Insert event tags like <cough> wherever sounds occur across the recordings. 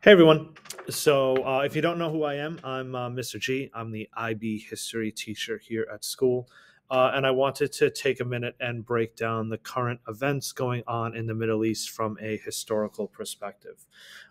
Hey everyone. So, uh, if you don't know who I am, I'm uh, Mr. G. I'm the IB history teacher here at school. Uh, and I wanted to take a minute and break down the current events going on in the Middle East from a historical perspective.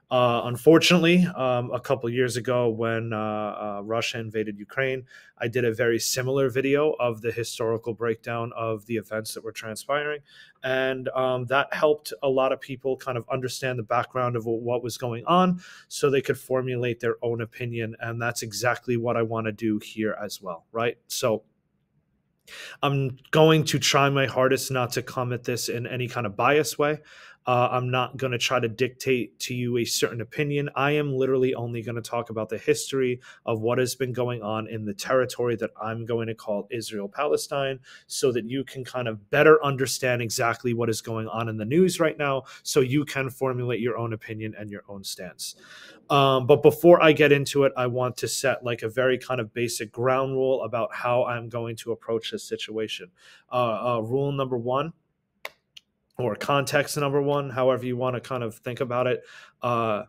Uh, unfortunately, um, a couple years ago, when uh, uh, Russia invaded Ukraine, I did a very similar video of the historical breakdown of the events that were transpiring. And um, that helped a lot of people kind of understand the background of what was going on so they could formulate their own opinion. And that's exactly what I want to do here as well, right? So, I'm going to try my hardest not to come at this in any kind of bias way. Uh, I'm not going to try to dictate to you a certain opinion. I am literally only going to talk about the history of what has been going on in the territory that I'm going to call Israel Palestine so that you can kind of better understand exactly what is going on in the news right now so you can formulate your own opinion and your own stance. Um, but before I get into it, I want to set like a very kind of basic ground rule about how I'm going to approach this situation. Uh, uh, rule number one or context number one, however you want to kind of think about it. Uh,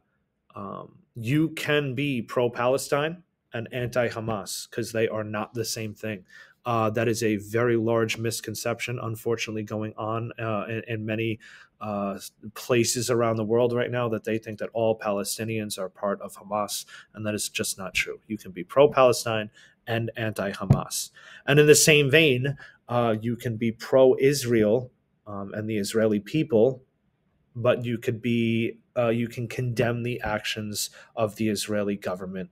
um, you can be pro Palestine and anti Hamas because they are not the same thing. Uh, that is a very large misconception, unfortunately, going on uh, in, in, many uh, places around the world right now that they think that all Palestinians are part of Hamas, and that is just not true. You can be pro Palestine and anti Hamas. And in the same vein, uh, you can be pro Israel um, and the Israeli people, but you could be uh, you can condemn the actions of the Israeli government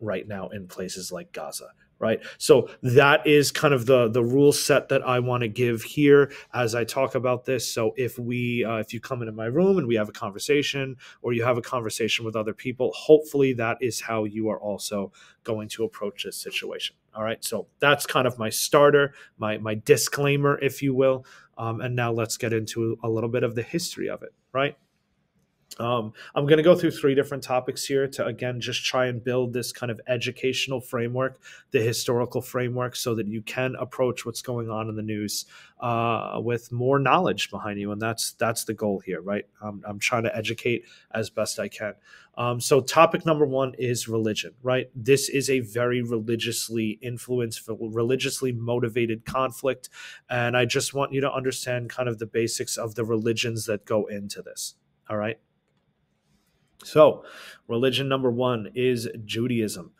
right now in places like Gaza right? So that is kind of the the rule set that i want to give here as i talk about this. So if we uh, if you come into my room and we have a conversation or you have a conversation with other people hopefully that is how you are also going to approach this situation all right? So that's kind of my starter my my disclaimer if you will um, and now let's get into a little bit of the history of it, right? Um, I'm going to go through three different topics here to, again, just try and build this kind of educational framework, the historical framework, so that you can approach what's going on in the news uh, with more knowledge behind you. And that's that's the goal here, right? I'm, I'm trying to educate as best I can. Um, so, topic number one is religion, right? This is a very religiously influenced, religiously motivated conflict. And I just want you to understand kind of the basics of the religions that go into this. All right. So, religion number one is Judaism.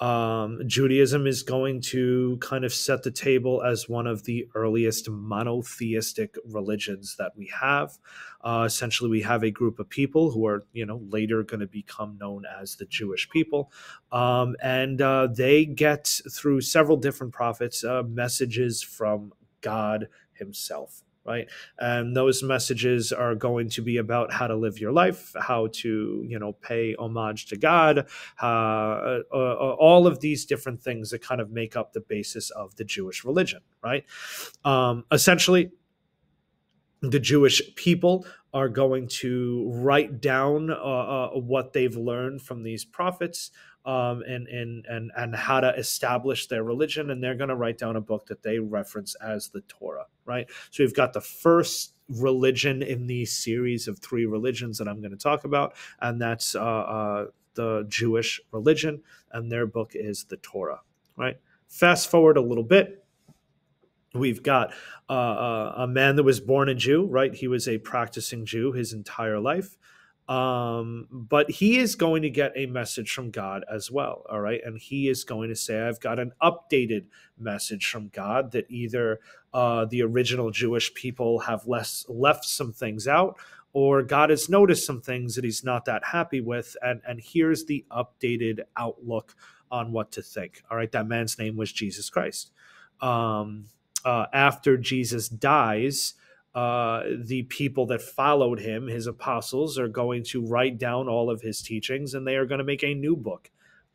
Um, Judaism is going to kind of set the table as one of the earliest monotheistic religions that we have. Uh, essentially, we have a group of people who are, you know, later going to become known as the Jewish people, um, and uh, they get through several different prophets uh, messages from God Himself right? And those messages are going to be about how to live your life how to you know pay homage to god uh, uh, uh, all of these different things that kind of make up the basis of the jewish religion right? Um, essentially the Jewish people are going to write down uh, uh, what they've learned from these prophets um, and, and, and, and how to establish their religion. And they're going to write down a book that they reference as the Torah, right? So we've got the first religion in the series of three religions that I'm going to talk about, and that's uh, uh, the Jewish religion, and their book is the Torah, right? Fast forward a little bit. We've got uh, uh a man that was born a Jew, right? He was a practicing Jew his entire life. Um, but he is going to get a message from God as well. All right. And he is going to say, I've got an updated message from God that either uh, the original Jewish people have less left some things out or God has noticed some things that he's not that happy with. And, and here's the updated outlook on what to think. All right. That man's name was Jesus Christ. Um, uh, after Jesus dies, uh, the people that followed him, his apostles, are going to write down all of his teachings and they are going to make a new book,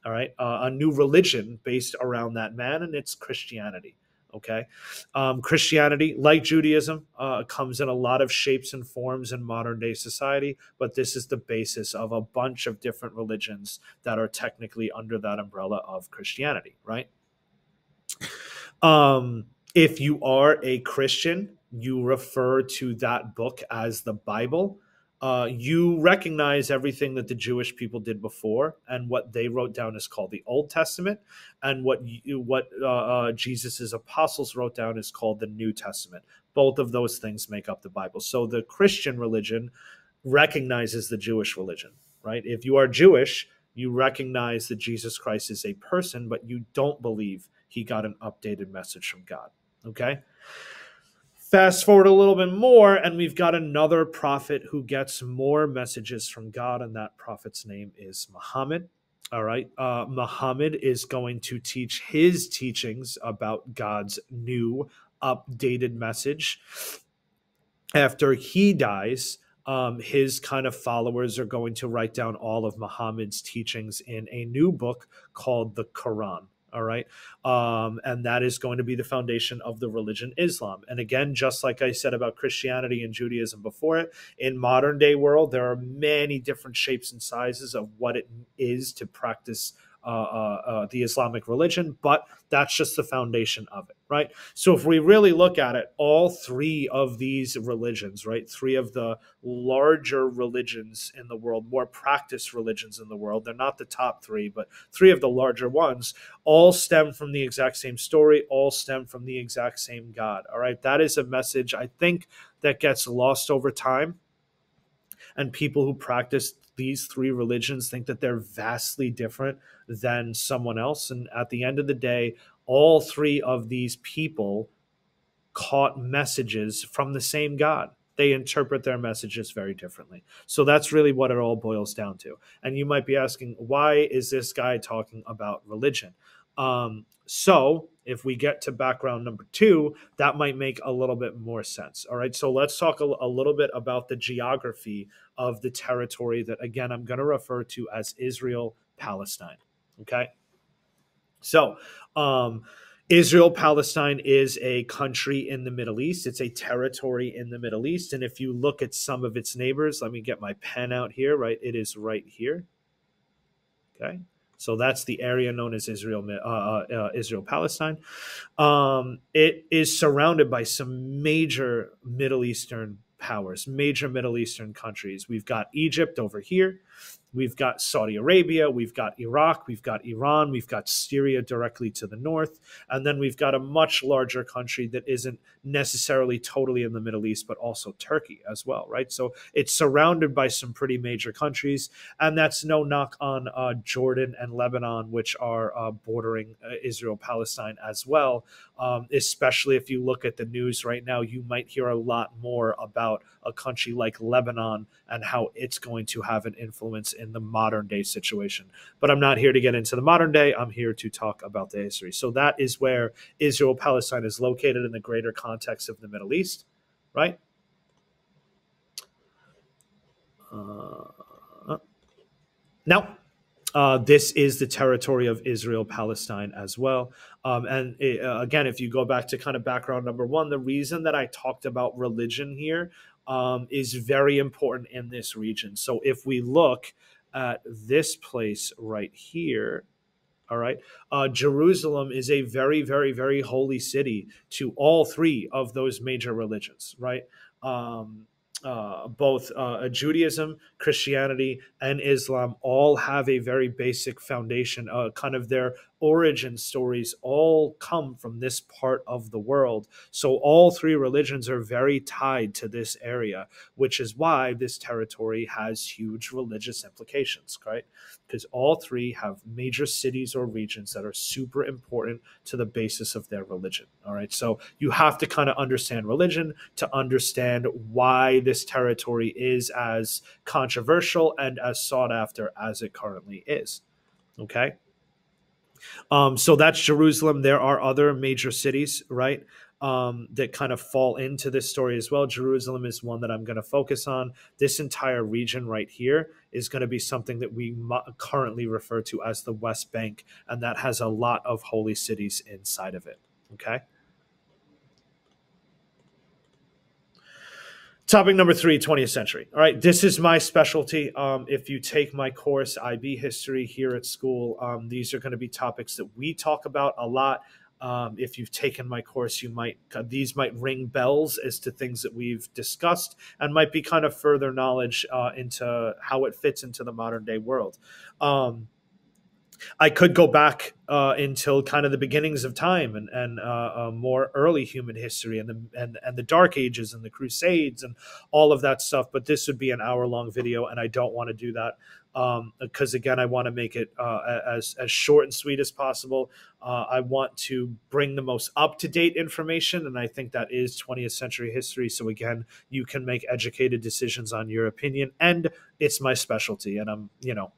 all right, uh, a new religion based around that man, and it's Christianity. Okay. Um, Christianity, like Judaism, uh, comes in a lot of shapes and forms in modern day society, but this is the basis of a bunch of different religions that are technically under that umbrella of Christianity, right? Um, if you are a Christian, you refer to that book as the Bible. uh, you recognize everything that the Jewish people did before, and what they wrote down is called the Old Testament, and what you, what uh, uh, Jesus's apostles wrote down is called the New Testament. Both of those things make up the Bible. So the Christian religion recognizes the Jewish religion, right? If you are Jewish, you recognize that Jesus Christ is a person, but you don't believe he got an updated message from God. Okay. Fast forward a little bit more, and we've got another prophet who gets more messages from God, and that prophet's name is Muhammad. All right. Uh, Muhammad is going to teach his teachings about God's new updated message. After he dies, um, his kind of followers are going to write down all of Muhammad's teachings in a new book called the Quran. All right. Um, and that is going to be the foundation of the religion Islam. And again, just like I said about Christianity and Judaism before it, in modern day world, there are many different shapes and sizes of what it is to practice uh, uh, uh, the Islamic religion, but that's just the foundation of it, right? So if we really look at it, all three of these religions, right, three of the larger religions in the world, more practiced religions in the world, they're not the top three, but three of the larger ones, all stem from the exact same story, all stem from the exact same God, all right? That is a message I think that gets lost over time and people who practice these three religions think that they're vastly different than someone else. And at the end of the day, all three of these people caught messages from the same God. They interpret their messages very differently. So that's really what it all boils down to. And you might be asking, why is this guy talking about religion? Um, so if we get to background number two, that might make a little bit more sense. All right. So let's talk a, a little bit about the geography of the territory that, again, I'm going to refer to as Israel Palestine. Okay. So, um, Israel Palestine is a country in the Middle East. It's a territory in the Middle East. And if you look at some of its neighbors, let me get my pen out here, right? It is right here. Okay. So that's the area known as Israel, uh, uh, uh, Israel Palestine. Um, it is surrounded by some major Middle Eastern powers, major Middle Eastern countries. We've got Egypt over here. We've got Saudi Arabia, we've got Iraq, we've got Iran, we've got Syria directly to the north, and then we've got a much larger country that isn't necessarily totally in the Middle East, but also Turkey as well, right? So it's surrounded by some pretty major countries, and that's no knock on uh, Jordan and Lebanon, which are uh, bordering uh, Israel Palestine as well. Um, especially if you look at the news right now, you might hear a lot more about a country like Lebanon and how it's going to have an influence in the modern day situation. But I'm not here to get into the modern day. I'm here to talk about the history. So that is where Israel Palestine is located in the greater context of the Middle East, right? Uh, now, uh, this is the territory of Israel Palestine as well. Um, and it, uh, again, if you go back to kind of background number one, the reason that I talked about religion here um, is very important in this region. So if we look at this place right here, all right, uh, Jerusalem is a very, very, very holy city to all three of those major religions, right? Um, uh, both uh, Judaism, Christianity, and Islam all have a very basic foundation. Uh, kind of their origin stories all come from this part of the world. So all three religions are very tied to this area, which is why this territory has huge religious implications, right? Because all three have major cities or regions that are super important to the basis of their religion. All right. So you have to kind of understand religion to understand why this territory is as controversial and as sought after as it currently is. Okay. Um, so that's Jerusalem. There are other major cities, right, um, that kind of fall into this story as well. Jerusalem is one that I'm going to focus on. This entire region right here is going to be something that we currently refer to as the West Bank, and that has a lot of holy cities inside of it. Okay. Topic number three, 20th century. All right, this is my specialty. Um, if you take my course, IB history here at school, um, these are going to be topics that we talk about a lot. Um, if you've taken my course, you might uh, these might ring bells as to things that we've discussed, and might be kind of further knowledge uh, into how it fits into the modern day world. Um, I could go back uh, until kind of the beginnings of time and and uh, uh, more early human history and the and and the Dark Ages and the Crusades and all of that stuff. But this would be an hour long video, and I don't want to do that because um, again, I want to make it uh, as as short and sweet as possible. Uh, I want to bring the most up to date information, and I think that is 20th century history. So again, you can make educated decisions on your opinion, and it's my specialty, and I'm you know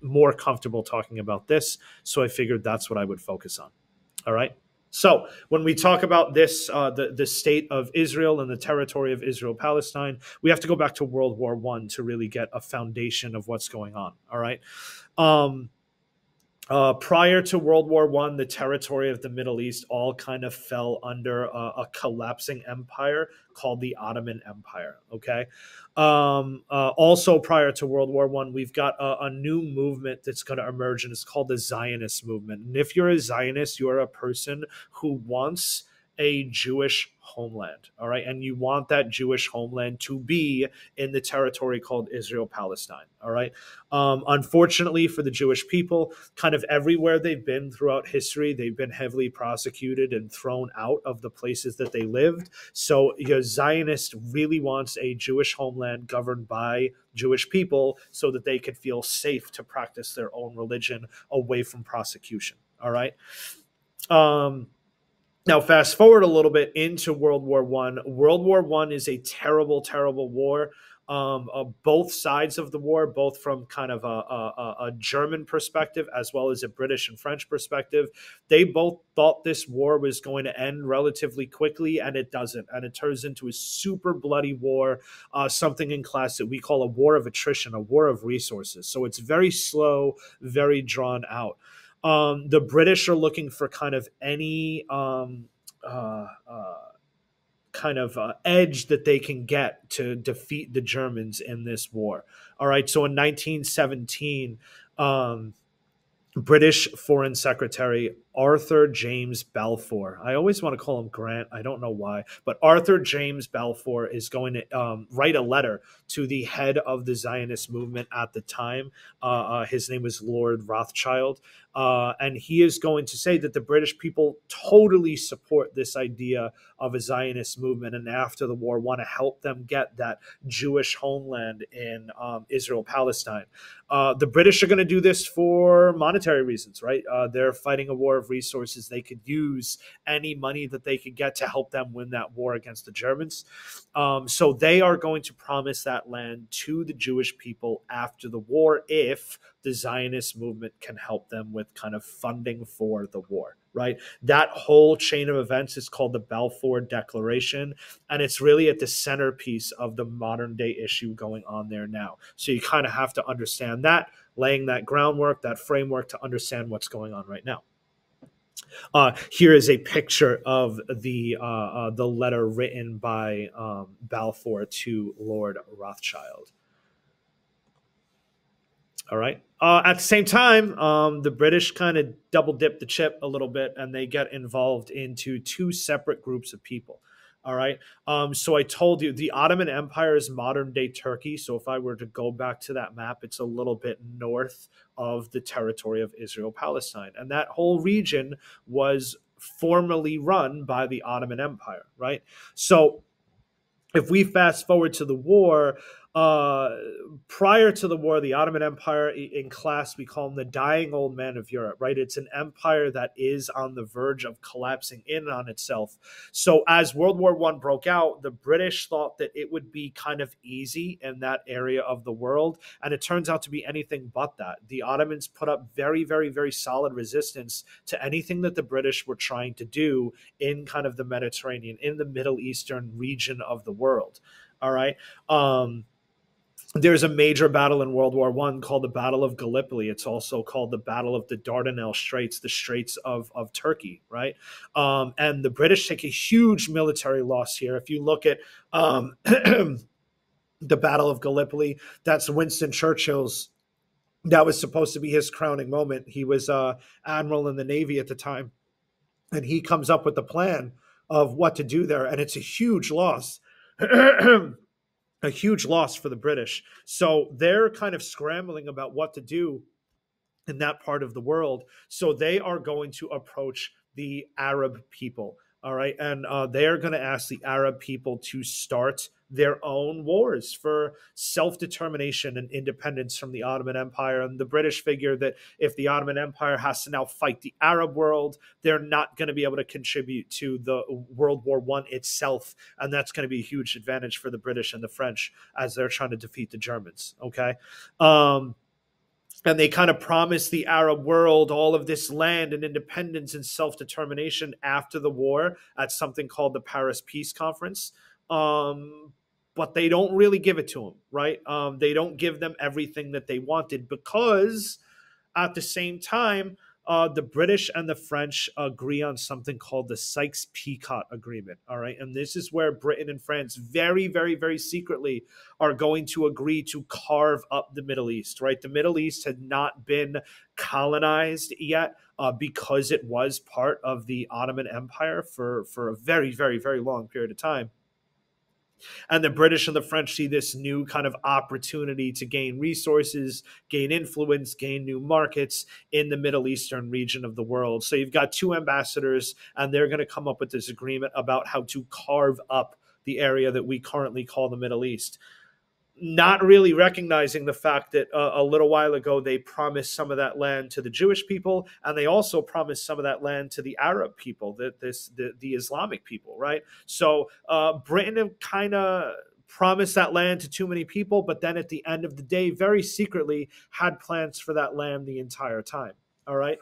more comfortable talking about this. So I figured that's what I would focus on. All right. So when we talk about this, uh, the the state of Israel and the territory of Israel Palestine, we have to go back to World War One to really get a foundation of what's going on. All right. Um, uh, prior to World War One, the territory of the Middle East all kind of fell under a, a collapsing empire called the Ottoman Empire. Okay. Um, uh, also, prior to World War One, we've got a, a, new movement that's going to emerge, and it's called the Zionist movement. And if you're a Zionist, you are a person who wants a Jewish homeland. All right. And you want that Jewish homeland to be in the territory called Israel Palestine. All right. Um, unfortunately for the Jewish people, kind of everywhere they've been throughout history, they've been heavily prosecuted and thrown out of the places that they lived. So, your Zionist really wants a Jewish homeland governed by Jewish people so that they could feel safe to practice their own religion away from prosecution. All right. Um, now, fast forward a little bit into World War One. World War One is a terrible, terrible war. Um, uh, both sides of the war, both from kind of a, a, a, German perspective as well as a British and French perspective, they both thought this war was going to end relatively quickly, and it doesn't. And it turns into a super bloody war, uh, something in class that we call a war of attrition, a war of resources. So it's very slow, very drawn out. Um, the British are looking for kind of any um, uh, uh, kind of uh, edge that they can get to defeat the Germans in this war. All right, so in 1917, um, British Foreign Secretary Arthur James Balfour. I always want to call him Grant. I don't know why, but Arthur James Balfour is going to um, write a letter to the head of the Zionist movement at the time. Uh, uh, his name was Lord Rothschild. Uh, and he is going to say that the British people totally support this idea of a Zionist movement, and after the war, want to help them get that Jewish homeland in um, Israel Palestine. Uh, the British are going to do this for monetary reasons, right? Uh, they're fighting a war resources. They could use any money that they could get to help them win that war against the Germans. Um, so they are going to promise that land to the Jewish people after the war if the Zionist movement can help them with kind of funding for the war, right? That whole chain of events is called the Balfour Declaration, and it's really at the centerpiece of the modern day issue going on there now. So you kind of have to understand that, laying that groundwork, that framework to understand what's going on right now. Uh, here is a picture of the uh, uh, the letter written by um, Balfour to Lord Rothschild. All right. Uh, at the same time, um, the British kind of double dip the chip a little bit, and they get involved into two separate groups of people. All right. Um, so I told you the Ottoman Empire is modern day Turkey. So if I were to go back to that map, it's a little bit north of the territory of Israel Palestine. And that whole region was formerly run by the Ottoman Empire, right? So if we fast forward to the war, uh, prior to the war, the Ottoman Empire in class, we call them the dying old man of Europe, right? It's an empire that is on the verge of collapsing in on itself. So as World War One broke out, the British thought that it would be kind of easy in that area of the world. And it turns out to be anything but that. The Ottomans put up very, very, very solid resistance to anything that the British were trying to do in kind of the Mediterranean, in the Middle Eastern region of the world. All right. Um, there's a major battle in World War One called the Battle of Gallipoli. It's also called the Battle of the Dardanelles Straits, the Straits of, of Turkey, right? Um, and the British take a huge military loss here. If you look at um, <clears throat> the Battle of Gallipoli, that's Winston Churchill's. That was supposed to be his crowning moment. He was uh, admiral in the Navy at the time and he comes up with the plan of what to do there, and it's a huge loss. <clears throat> a huge loss for the British. So they're kind of scrambling about what to do in that part of the world. So they are going to approach the Arab people. All right. And uh, they're going to ask the Arab people to start their own wars for self determination and independence from the Ottoman Empire. And the British figure that if the Ottoman Empire has to now fight the Arab world, they're not going to be able to contribute to the World War One itself. And that's going to be a huge advantage for the British and the French as they're trying to defeat the Germans. Okay. Um, and they kind of promised the Arab world all of this land and independence and self determination after the war at something called the Paris Peace Conference. Um, but they don't really give it to them, right? Um, they don't give them everything that they wanted because at the same time, uh, the British and the French agree on something called the Sykes-Picot Agreement. All right, and this is where Britain and France very, very, very secretly are going to agree to carve up the Middle East. Right, the Middle East had not been colonized yet uh, because it was part of the Ottoman Empire for for a very, very, very long period of time. And the British and the French see this new kind of opportunity to gain resources, gain influence, gain new markets in the Middle Eastern region of the world. So you've got two ambassadors, and they're going to come up with this agreement about how to carve up the area that we currently call the Middle East not really recognizing the fact that uh, a little while ago they promised some of that land to the Jewish people, and they also promised some of that land to the Arab people, the, this the, the Islamic people, right? So uh, Britain kind of promised that land to too many people, but then at the end of the day, very secretly had plans for that land the entire time. All right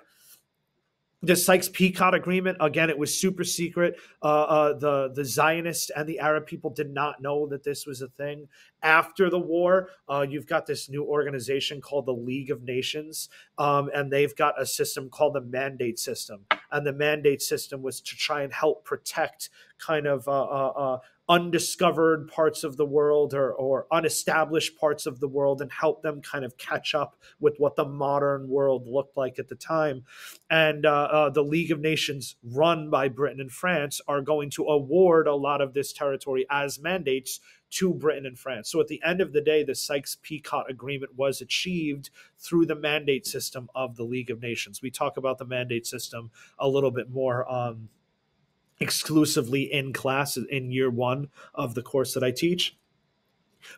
the Sykes-Picot agreement again it was super secret. Uh, uh, the the Zionists and the Arab people did not know that this was a thing. After the war uh, you've got this new organization called the League of Nations um, and they've got a system called the mandate system. And the mandate system was to try and help protect kind of uh, uh, uh, undiscovered parts of the world or, or unestablished parts of the world and help them kind of catch up with what the modern world looked like at the time. And uh, uh, the League of Nations, run by Britain and France, are going to award a lot of this territory as mandates to Britain and France. So at the end of the day, the Sykes Picot Agreement was achieved through the mandate system of the League of Nations. We talk about the mandate system a little bit more. Um, exclusively in class in year one of the course that I teach.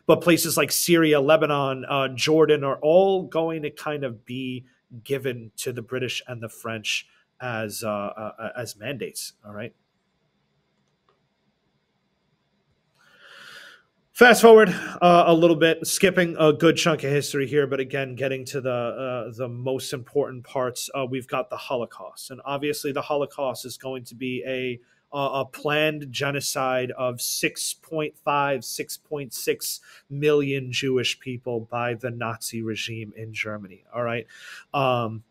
But places like Syria, Lebanon, uh, Jordan are all going to kind of be given to the British and the French as uh, uh, as mandates. All right. Fast forward uh, a little bit, skipping a good chunk of history here, but again, getting to the uh, the most important parts. Uh, we've got the Holocaust, and obviously, the Holocaust is going to be a a planned genocide of 6.5, 6.6 million Jewish people by the Nazi regime in Germany. All right. Um,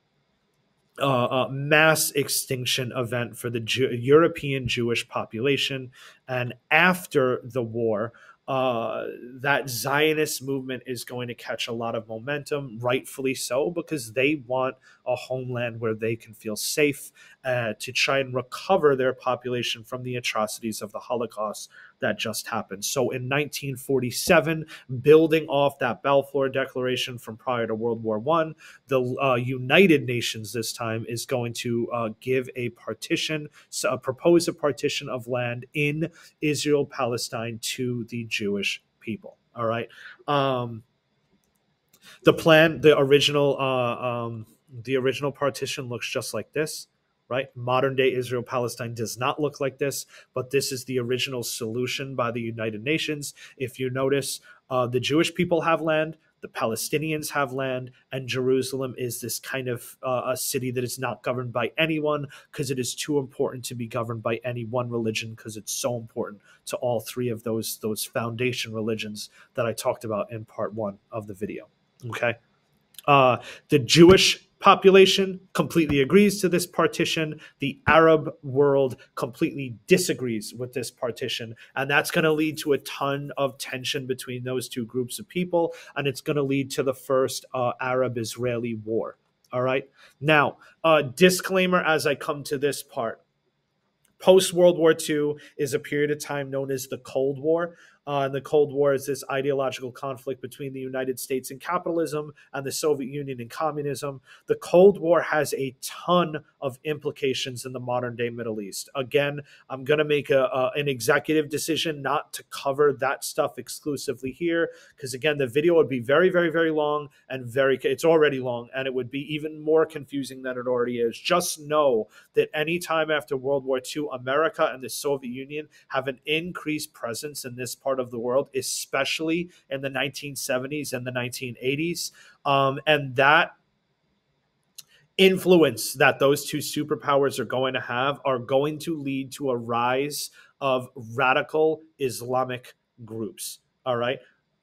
uh, mass extinction event for the Jew- European Jewish population. And after the war, uh, that Zionist movement is going to catch a lot of momentum, rightfully so, because they want a homeland where they can feel safe uh, to try and recover their population from the atrocities of the Holocaust that just happened. So in 1947, building off that Balfour Declaration from prior to World War One, the uh, United Nations this time is going to uh, give a partition, uh, propose a partition of land in Israel Palestine to the Jewish people. All right. Um, the plan, the original, uh, um, the original partition looks just like this right? Modern day Israel Palestine does not look like this, but this is the original solution by the United Nations. If you notice, uh, the Jewish people have land, the Palestinians have land, and Jerusalem is this kind of uh, a city that is not governed by anyone because it is too important to be governed by any one religion because it's so important to all three of those those foundation religions that I talked about in part one of the video. Okay, uh, the Jewish population completely agrees to this partition. The Arab world completely disagrees with this partition. And that's going to lead to a ton of tension between those two groups of people. And it's going to lead to the first uh, Arab Israeli war. All right. Now, uh, disclaimer as I come to this part Post World War II is a period of time known as the Cold War. Uh, and the Cold War is this ideological conflict between the United States and capitalism and the Soviet Union and communism. The Cold War has a ton of implications in the modern day Middle East. Again, I'm going to make a, a, an executive decision not to cover that stuff exclusively here because again, the video would be very, very, very long and very. It's already long, and it would be even more confusing than it already is. Just know that anytime after World War II, America and the Soviet Union have an increased presence in this part of the world, especially in the 1970s and the 1980s. Um, and that influence that those two superpowers are going to have are going to lead to a rise of radical Islamic groups. All right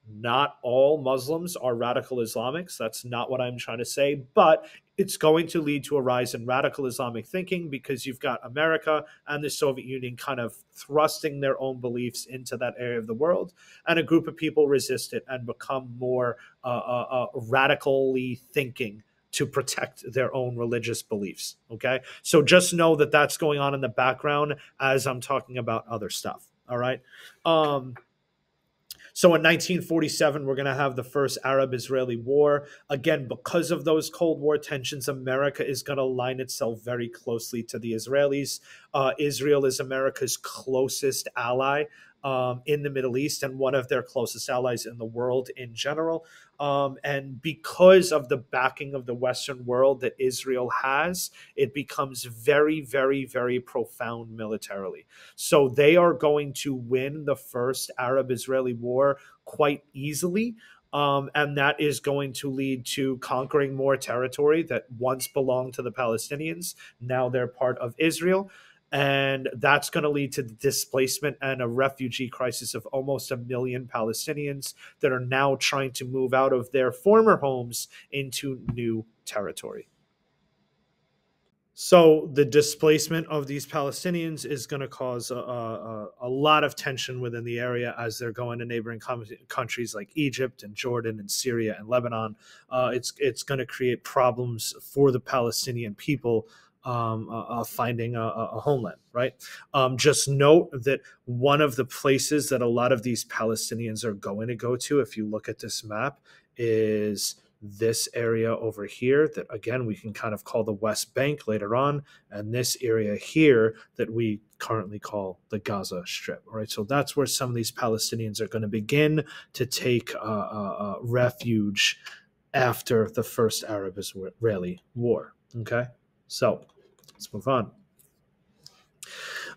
not all Muslims are radical Islamics. That's not what I'm trying to say. But it's going to lead to a rise in radical Islamic thinking because you've got America and the Soviet Union kind of thrusting their own beliefs into that area of the world. And a group of people resist it and become more uh, uh, uh, radically thinking to protect their own religious beliefs. Okay. So just know that that's going on in the background as I'm talking about other stuff. All right. Um, so in 1947, we're going to have the first Arab Israeli war. Again, because of those Cold War tensions, America is going to line itself very closely to the Israelis. Uh, Israel is America's closest ally um, in the Middle East and one of their closest allies in the world in general. Um, and because of the backing of the Western world that Israel has, it becomes very, very, very profound militarily. So they are going to win the first Arab Israeli war quite easily. Um, and that is going to lead to conquering more territory that once belonged to the Palestinians. Now they're part of Israel and that's going to lead to the displacement and a refugee crisis of almost a million Palestinians that are now trying to move out of their former homes into new territory. So the displacement of these Palestinians is going to cause a, a, a, lot of tension within the area as they're going to neighboring countries like Egypt and Jordan and Syria and Lebanon. Uh, it's it's going to create problems for the Palestinian people um, uh, uh, finding a, a, homeland, right? Um, just note that one of the places that a lot of these Palestinians are going to go to, if you look at this map, is this area over here that again we can kind of call the West Bank later on, and this area here that we currently call the Gaza Strip. Right, so that's where some of these Palestinians are going to begin to take uh, uh, uh, refuge after the first Arab Israeli war. Okay, so Let's move on.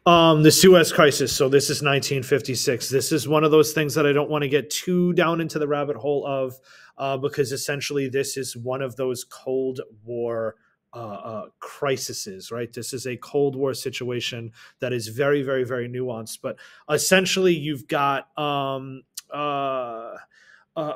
Um, the Suez Crisis. So this is 1956. This is one of those things that I don't want to get too down into the rabbit hole of, uh, because essentially this is one of those Cold War uh, uh, crises, right? This is a Cold War situation that is very, very, very nuanced. But essentially, you've got um, uh,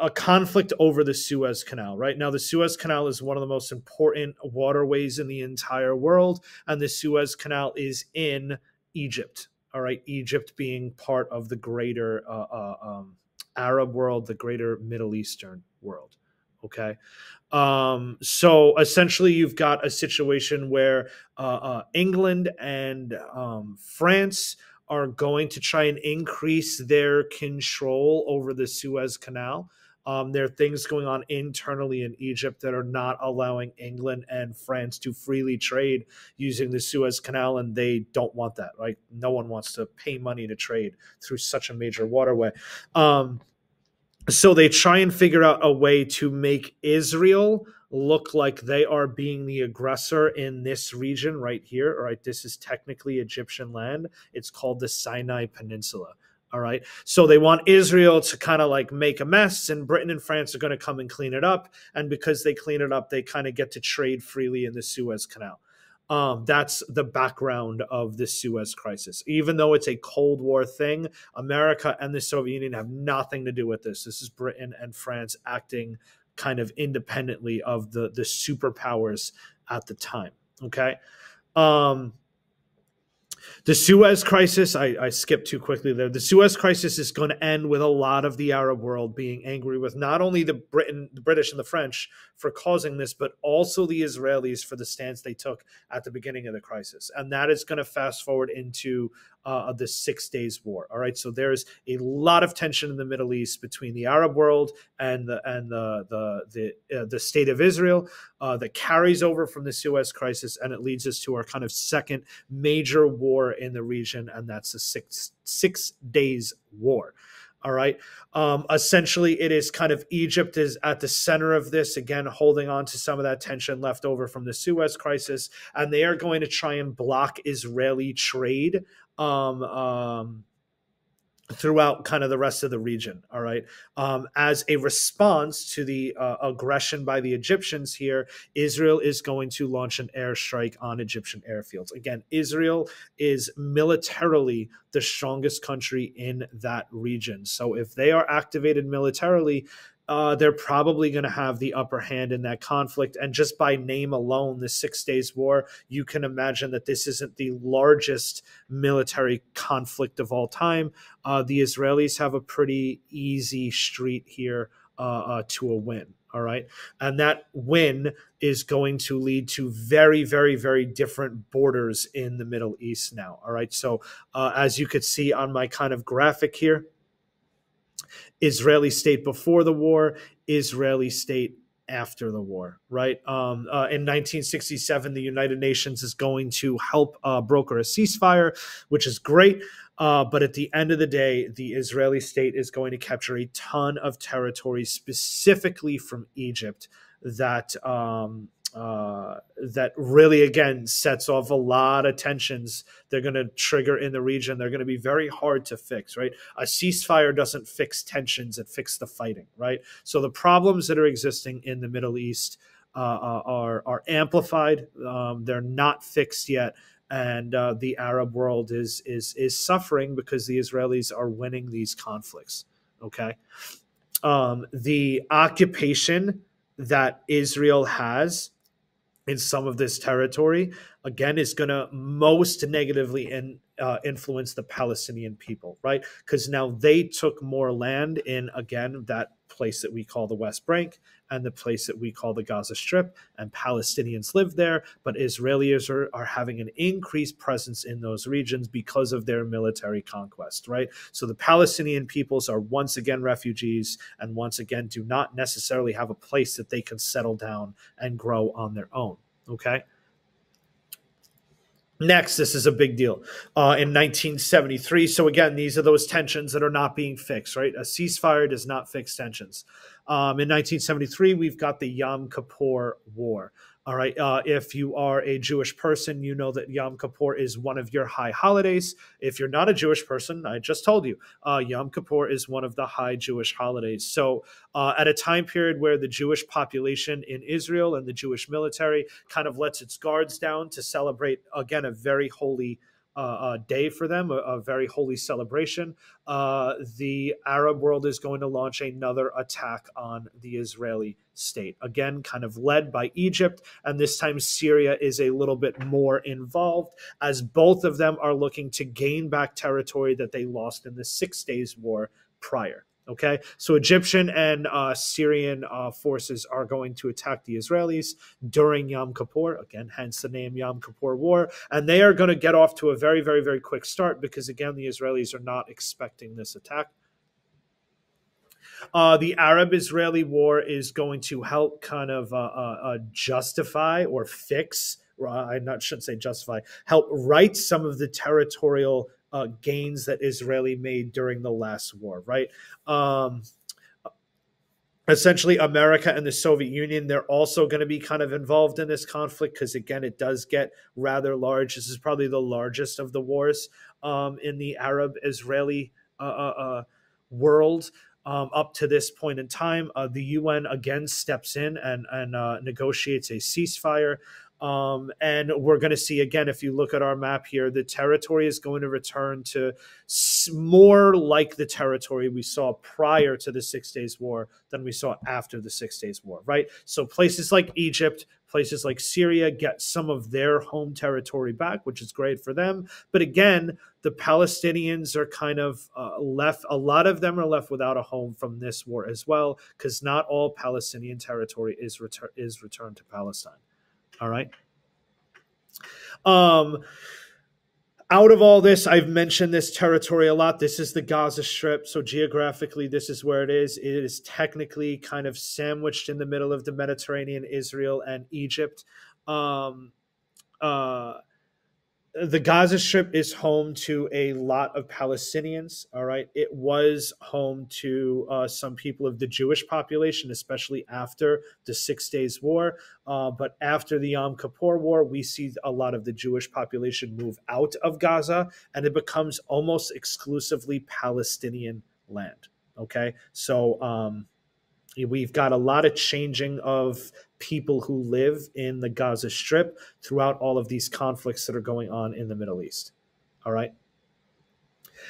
a conflict over the Suez Canal. Right now, the Suez Canal is one of the most important waterways in the entire world, and the Suez Canal is in Egypt. All right, Egypt being part of the greater uh, uh, um, Arab world, the greater Middle Eastern world. Okay, um, so essentially, you've got a situation where uh, uh England and um, France are going to try and increase their control over the Suez Canal. Um, there are things going on internally in Egypt that are not allowing England and France to freely trade using the Suez Canal, and they don't want that. Right? No one wants to pay money to trade through such a major waterway. Um, so they try and figure out a way to make Israel look like they are being the aggressor in this region right here. All right, this is technically Egyptian land. It's called the Sinai Peninsula. All right. So they want Israel to kind of like make a mess, and Britain and France are going to come and clean it up. And because they clean it up, they kind of get to trade freely in the Suez Canal. Um, that's the background of the Suez crisis. Even though it's a Cold War thing, America and the Soviet Union have nothing to do with this. This is Britain and France acting kind of independently of the the superpowers at the time. Okay. Um, the Suez Crisis, I, I, skipped too quickly there. The Suez Crisis is going to end with a lot of the Arab world being angry with not only the Britain, the British and the French for causing this, but also the Israelis for the stance they took at the beginning of the crisis. And that is going to fast forward into uh, the Six Days War. All right, so there's a lot of tension in the Middle East between the Arab world and the and the the the, uh, the state of Israel uh, that carries over from the Suez Crisis, and it leads us to our kind of second major war in the region, and that's the Six Six Days War. All right. Um, essentially, it is kind of Egypt is at the center of this, again, holding on to some of that tension left over from the Suez crisis. And they are going to try and block Israeli trade um, um, throughout kind of the rest of the region. All right. Um, as a response to the uh, aggression by the Egyptians here, Israel is going to launch an airstrike on Egyptian airfields. Again, Israel is militarily the strongest country in that region. So if they are activated militarily, uh, they're probably going to have the upper hand in that conflict. And just by name alone, the Six Days War, you can imagine that this isn't the largest military conflict of all time. Uh, the Israelis have a pretty easy street here uh, uh to a win. All right. And that win is going to lead to very, very, very different borders in the Middle East now. All right. So, uh, as you could see on my kind of graphic here, Israeli state before the war, Israeli state after the war, right? Um, uh, in 1967, the United Nations is going to help uh, broker a ceasefire, which is great. Uh, but at the end of the day, the Israeli state is going to capture a ton of territory, specifically from Egypt, that um, uh, that really again sets off a lot of tensions they're going to trigger in the region. They're going to be very hard to fix right? A ceasefire doesn't fix tensions it fixes the fighting right? So the problems that are existing in the middle east uh, uh, are are amplified. Um, they're not fixed yet and uh, the arab world is is is suffering because the israelis are winning these conflicts okay? Um, the occupation that israel has in some of this territory, again, is going to most negatively in, uh, influence the Palestinian people, right? Because now they took more land in, again, that place that we call the West Bank and the place that we call the Gaza Strip, and Palestinians live there, but Israelis are, are having an increased presence in those regions because of their military conquest, right? So the Palestinian peoples are once again refugees and once again do not necessarily have a place that they can settle down and grow on their own, okay? Next, this is a big deal. Uh, in 1973, so again, these are those tensions that are not being fixed, right? A ceasefire does not fix tensions. Um, in 1973, we've got the Yom Kippur War. All right. Uh, if you are a Jewish person, you know that Yom Kippur is one of your high holidays. If you're not a Jewish person, I just told you, uh, Yom Kippur is one of the high Jewish holidays. So, uh, at a time period where the Jewish population in Israel and the Jewish military kind of lets its guards down to celebrate, again, a very holy uh, day for them, a, a very holy celebration. Uh, the Arab world is going to launch another attack on the Israeli state. Again, kind of led by Egypt, and this time Syria is a little bit more involved as both of them are looking to gain back territory that they lost in the Six Days War prior. Okay, so Egyptian and uh, Syrian uh, forces are going to attack the Israelis during Yom Kippur. Again, hence the name Yom Kippur War. And they are going to get off to a very, very, very quick start because, again, the Israelis are not expecting this attack. Uh, the Arab Israeli war is going to help kind of uh, uh, uh justify or fix, I not shouldn't say justify, help right some of the territorial uh, gains that Israeli made during the last war, right? Um, essentially, America and the Soviet Union, they're also going to be kind of involved in this conflict because, again, it does get rather large. This is probably the largest of the wars um, in the Arab Israeli uh, uh, uh, world. Um, up to this point in time, uh, the UN again steps in and, and uh, negotiates a ceasefire. Um, and we're going to see again, if you look at our map here, the territory is going to return to more like the territory we saw prior to the Six Days War than we saw after the Six Days War, right? So places like Egypt, places like Syria get some of their home territory back, which is great for them. But again, the Palestinians are kind of uh, left, a lot of them are left without a home from this war as well, because not all Palestinian territory is, retur- is returned to Palestine. All right. Um, out of all this, I've mentioned this territory a lot. This is the Gaza Strip. So, geographically, this is where it is. It is technically kind of sandwiched in the middle of the Mediterranean, Israel, and Egypt. Um, uh, the Gaza Strip is home to a lot of Palestinians. All right. It was home to uh, some people of the Jewish population, especially after the Six Days War. Uh, but after the Yom Kippur War, we see a lot of the Jewish population move out of Gaza and it becomes almost exclusively Palestinian land. Okay. So, um, We've got a lot of changing of people who live in the Gaza Strip throughout all of these conflicts that are going on in the Middle East. All right.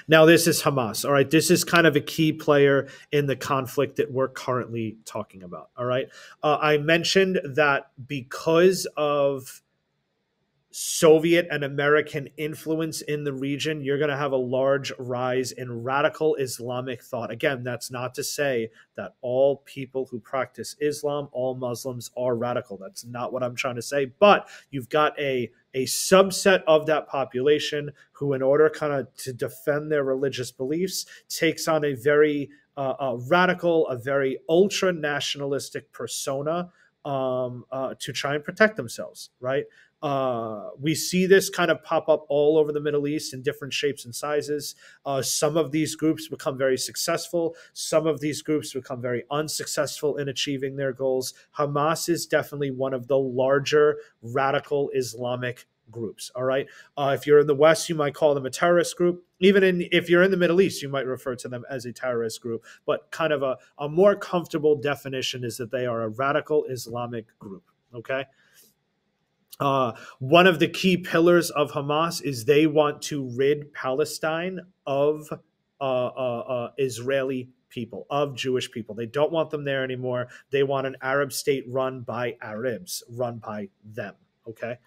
Now, this is Hamas. All right. This is kind of a key player in the conflict that we're currently talking about. All right. Uh, I mentioned that because of Soviet and American influence in the region, you're going to have a large rise in radical Islamic thought. Again, that's not to say that all people who practice Islam, all Muslims are radical. That's not what I'm trying to say. But you've got a a subset of that population who, in order kind of to defend their religious beliefs, takes on a very uh, a radical, a very ultra nationalistic persona um, uh, to try and protect themselves, right? Uh, we see this kind of pop up all over the Middle East in different shapes and sizes. Uh, some of these groups become very successful. Some of these groups become very unsuccessful in achieving their goals. Hamas is definitely one of the larger radical Islamic groups. All right. Uh, if you're in the West, you might call them a terrorist group. Even in, if you're in the Middle East, you might refer to them as a terrorist group. But kind of a, a more comfortable definition is that they are a radical Islamic group. Okay. Uh, one of the key pillars of Hamas is they want to rid Palestine of uh, uh, uh, Israeli people, of Jewish people. They don't want them there anymore. They want an Arab state run by Arabs, run by them. Okay.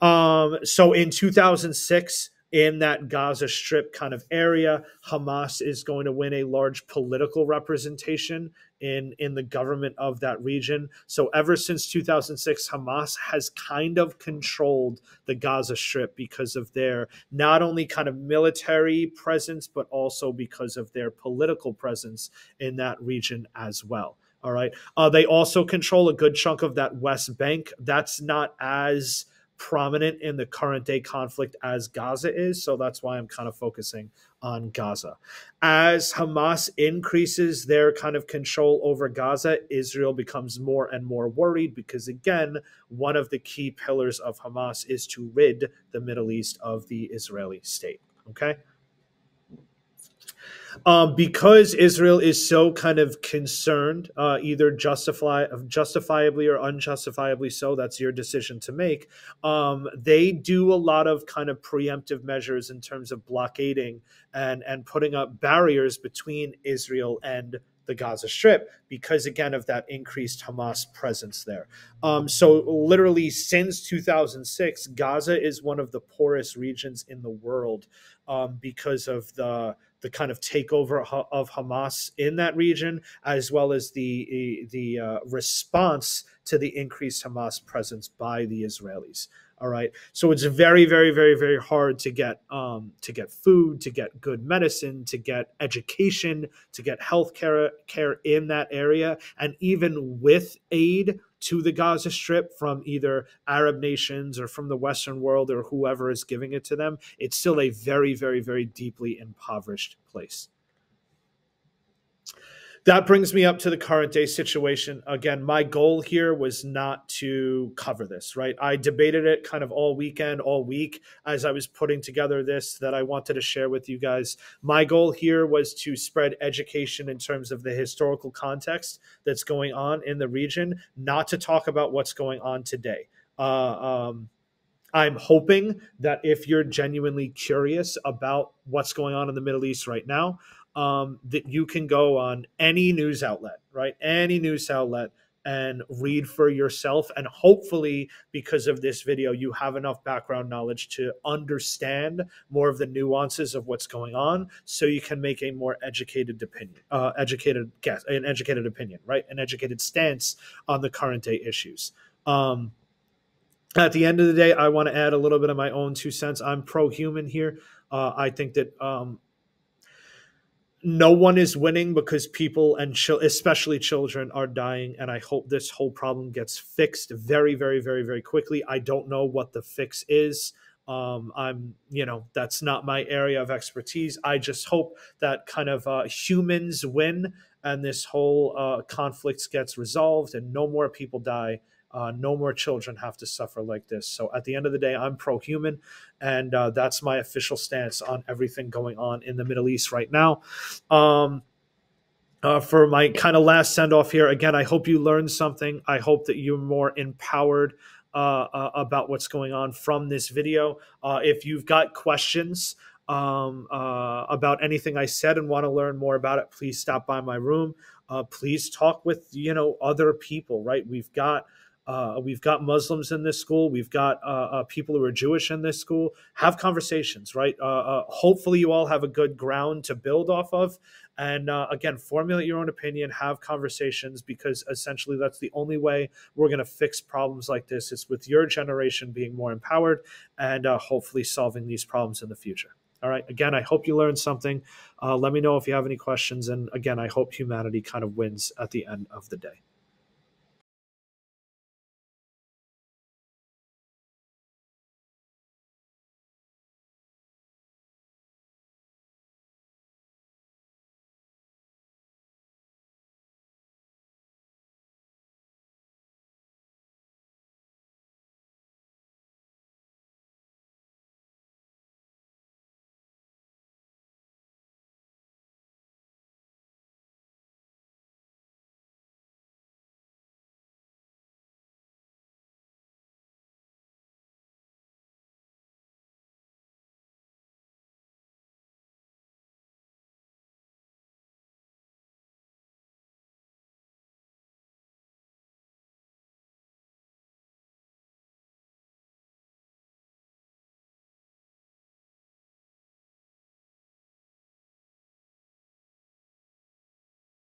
Um, so in 2006, in that Gaza Strip kind of area, Hamas is going to win a large political representation in in the government of that region. So ever since 2006, Hamas has kind of controlled the Gaza Strip because of their not only kind of military presence, but also because of their political presence in that region as well. All right. Uh, they also control a good chunk of that West Bank. That's not as prominent in the current day conflict as Gaza is. So that's why I'm kind of focusing on Gaza. As Hamas increases their kind of control over Gaza, Israel becomes more and more worried because, again, one of the key pillars of Hamas is to rid the Middle East of the Israeli state. Okay um, because Israel is so kind of concerned, uh, either justify justifiably or unjustifiably so. That's your decision to make. Um, they do a lot of kind of preemptive measures in terms of blockading and and putting up barriers between Israel and the Gaza Strip because, again, of that increased Hamas presence there. Um, so, literally, since 2006, Gaza is one of the poorest regions in the world um, because of the the kind of takeover of Hamas in that region, as well as the the uh, response to the increased Hamas presence by the Israelis. All right, so it's very, very, very, very hard to get um, to get food, to get good medicine, to get education, to get health care care in that area, and even with aid to the Gaza Strip from either Arab nations or from the Western world or whoever is giving it to them, it's still a very, very, very deeply impoverished place that brings me up to the current day situation. Again, my goal here was not to cover this, right? I debated it kind of all weekend, all week as I was putting together this that I wanted to share with you guys. My goal here was to spread education in terms of the historical context that's going on in the region, not to talk about what's going on today. Uh, um, I'm hoping that if you're genuinely curious about what's going on in the Middle East right now, um, that you can go on any news outlet, right? Any news outlet and read for yourself. And hopefully, because of this video, you have enough background knowledge to understand more of the nuances of what's going on, so you can make a more educated opinion, uh, educated guess, an educated opinion, right? An educated stance on the current day issues. Um, at the end of the day, I want to add a little bit of my own two cents. I'm pro human here. Uh, I think that um, no one is winning because people and ch- especially children are dying and i hope this whole problem gets fixed very very very very quickly. I don't know what the fix is. Um, i'm you know that's not my area of expertise. I just hope that kind of uh, humans win and this whole uh, conflict gets resolved and no more people die uh, no more children have to suffer like this. So at the end of the day, I'm pro human, and uh, that's my official stance on everything going on in the Middle East right now. Um, uh, for my kind of last send off here, again, I hope you learned something. I hope that you're more empowered uh, uh, about what's going on from this video. Uh, if you've got questions, um, uh, about anything I said and want to learn more about it, please stop by my room. Uh, please talk with you know other people. Right, we've got uh, we've got Muslims in this school. We've got uh, uh, people who are Jewish in this school. Have conversations, right? Uh, uh, hopefully, you all have a good ground to build off of. And uh, again, formulate your own opinion, have conversations, because essentially that's the only way we're going to fix problems like this. It's with your generation being more empowered and hopefully solving these problems in the future. All right. Again, I hope you learned something. let me know if you have any questions. And again, I hope humanity kind of wins at the end of the day.